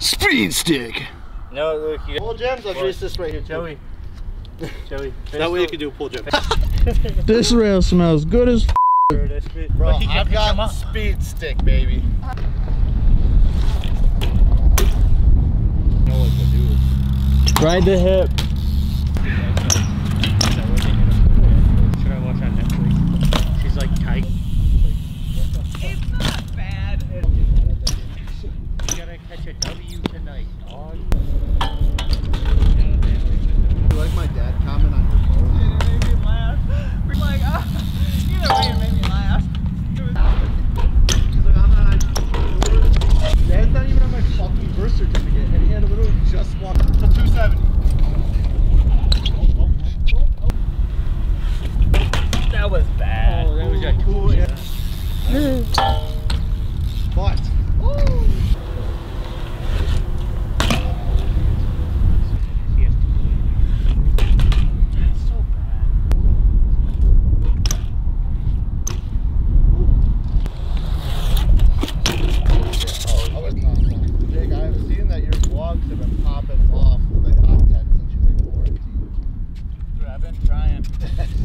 Speed stick. No, look, you Pull gems, I'll grease this right here too. Joey. Joey. That way you can do a pull gem. This rail smells good as Bro, I've got up. speed stick, baby. Ride the hip. Should I watch on Netflix? She's like tight. It's not bad. You gotta catch a W tonight, dog. You like my dad comment on your phone? It made me laugh. We're like, uh, either way, it made me laugh. It was- He's like, I'm not on. Dad's not even on my fucking birth certificate, and he had a little just walk to 270. That was bad. Oh, that was a two. But. so bad. I was not. Jake, I've seen that your vlogs have been popping off with the content since you've been quarantined. Dude, I've been trying.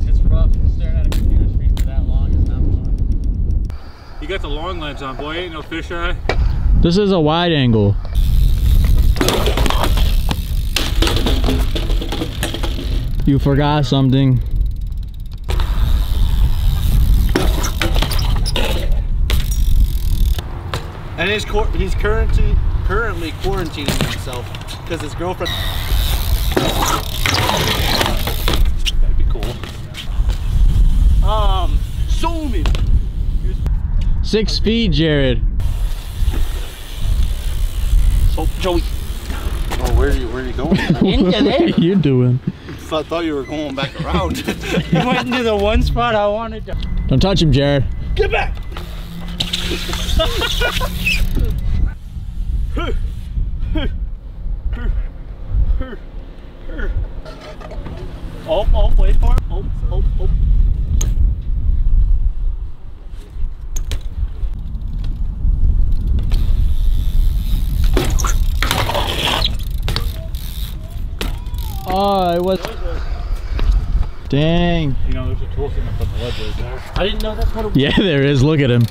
It's rough. Staring at a computer screen for that long is not fun. You got the long lens on, boy. Ain't no fisheye. This is a wide angle. You forgot something. And he's he's currently currently quarantining himself because his girlfriend. Six feet, Jared. Oh, Joey. Oh, where are you? Where are you going? Into there. What are you doing? I thought you were going back around. You went into the one spot I wanted to. Don't touch him, Jared. Get back! Oh, oh, wait for it. Oh, oh, oh. It was. Dang. You know, there's a tool sitting up on the ledge right there. I didn't know that's what it was. Yeah, there is. Look at him.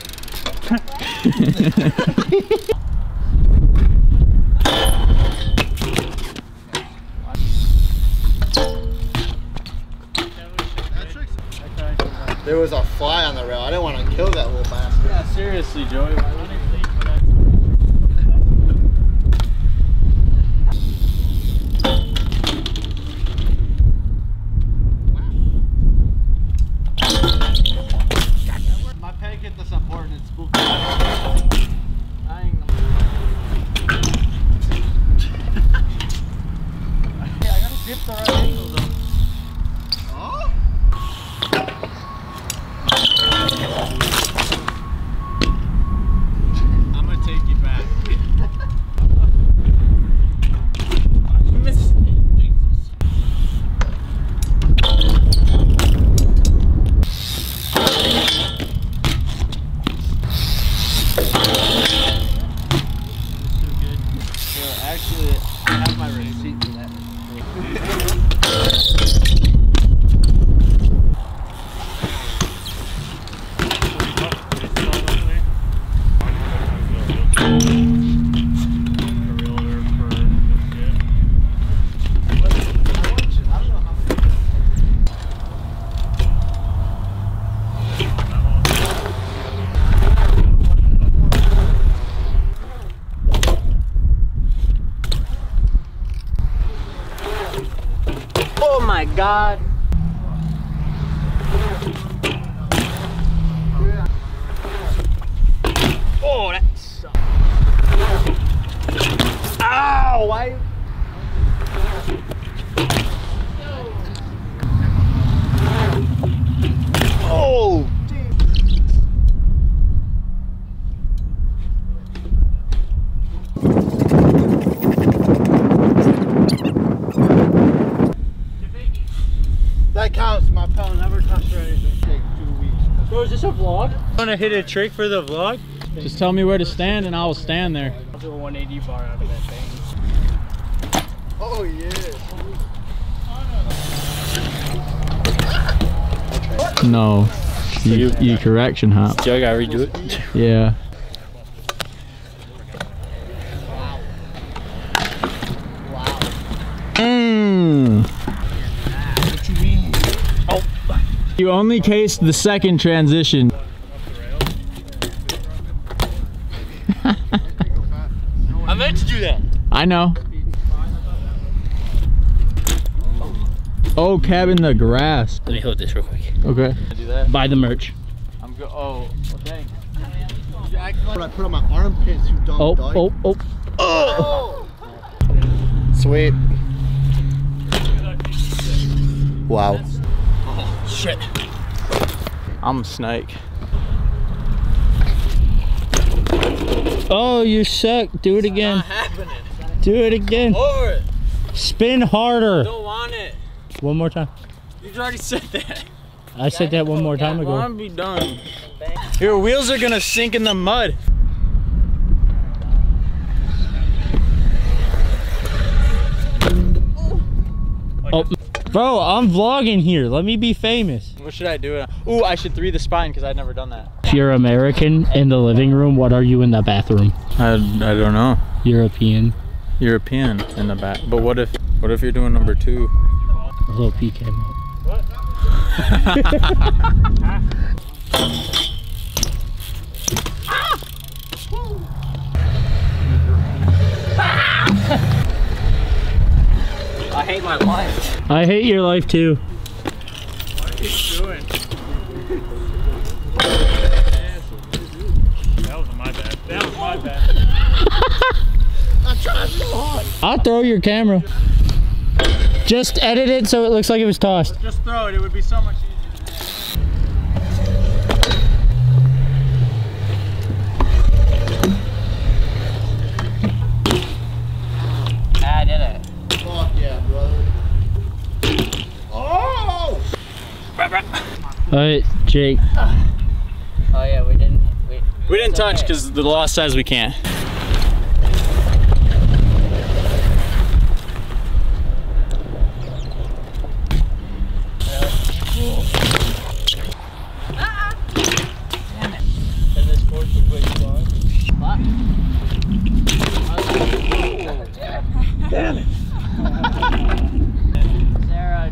There was a fly on the rail. I didn't want to kill that little bastard. Yeah, seriously, Joey. I god. Oh, that sucks. Ow! Why? Oh! That counts. My pal never touched or anything. Take two weeks. So is this a vlog? Want to hit a trick for the vlog? Just tell me where to stand and I will stand there. I'll do a 180 bar out of that thing. Oh yeah. No. You, you correction hop. Do I gotta redo it? Yeah. Mm. What you? You only cased the second transition. I meant to do that. I know. Oh, cabin the grass. Let me hold this real quick. Okay. Do that. Buy the merch. I'm go. Oh, well, dang. What I put on my armpits, you dumb Oh, dyke. Oh, oh, oh. Sweet. Wow. Oh, Shit. I'm a snake. Oh, you suck. Do it again. Happening. Do it again. Over it. Spin harder. Don't want it. One more time. You already said that. I said that one more time Well, ago. I'm be done. Your wheels are gonna sink in the mud. Oh, bro, I'm vlogging here. Let me be famous. What should I do? Ooh, I should three the spine because I've never done that. If you're American in the living room, what are you in the bathroom? I, I don't know. European. European in the back. But what if what if you're doing number two? A little pee came out. I hate my life. I hate your life too. That was my bad. That was my bad. I'll throw your camera. Just edit it so it looks like it was tossed. Just throw it. It would be so much easier. I did it. Fuck yeah, brother. Oh! Alright, Jake. Oh yeah, we didn't. We, We didn't touch because the law says we can't. and this course was way too long. What? Sarah.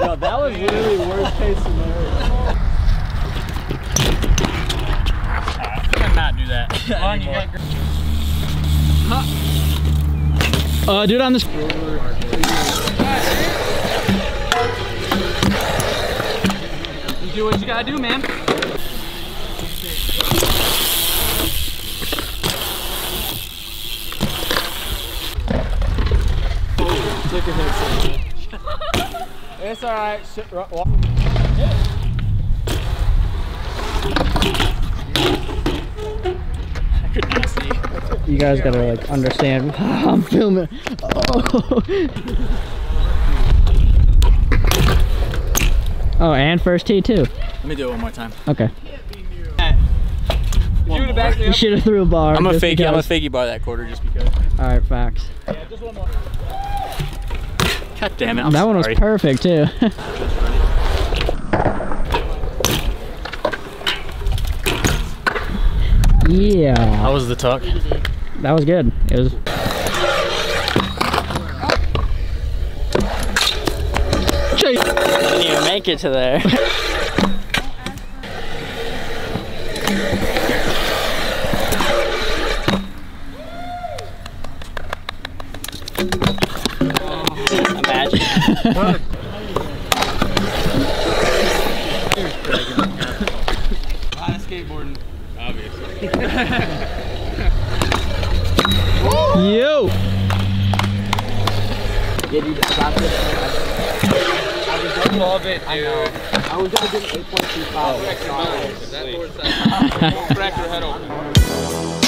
Yo, that was really worst case scenario. not do that. Uh, do it on this. You do what you gotta do, man. It's all right. Sit, ro- You guys gotta like understand. I'm filming. Oh. oh, and first tee too. Let me do it one more time. Okay. Do You should have threw a bar. I'm a just fake. I'm a because. fakey bar that quarter just because. All right, facts. God damn it! I'm that one was perfect too. yeah, How was the tuck? That was good. It was. Didn't even make it to there. Imagine. skateboarding. Yo. Love it, dude. I was gonna get 8.25. Crack your head open.